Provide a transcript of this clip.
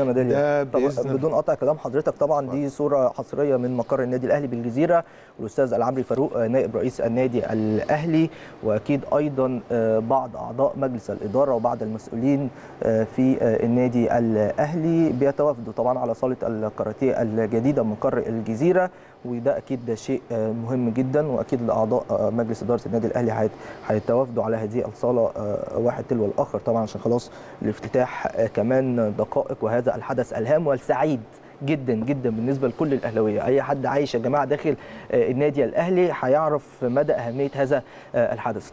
ميداليه. بدون قطع كلام حضرتك طبعا دي صورة حصرية من مقر النادي الأهلي بالجزيرة والاستاذ العمري فاروق آه، نائب رئيس النادي الأهلي وأكيد أيضا آه، بعض أعضاء مجلس الإدارة وبعض المسؤولين آه، في النادي الأهلي بيتوافدوا طبعا على صالة الكاراتيه الجديدة من مقر الجزيرة وده أكيد ده شيء مهم جدا وأكيد الأعضاء آه، مجلس إدارة النادي الأهلي هيت- هيتوافدوا على هذه الصالة واحد تلو الآخر طبعا عشان خلاص الافتتاح كمان دقائق وهذا الحدث الهام والسعيد جدا جدا بالنسبة لكل الأهلاوية. أي حد عايش يا جماعة داخل آه، النادي الأهلي هيعرف مدى أهمية هذا آه، الحدث.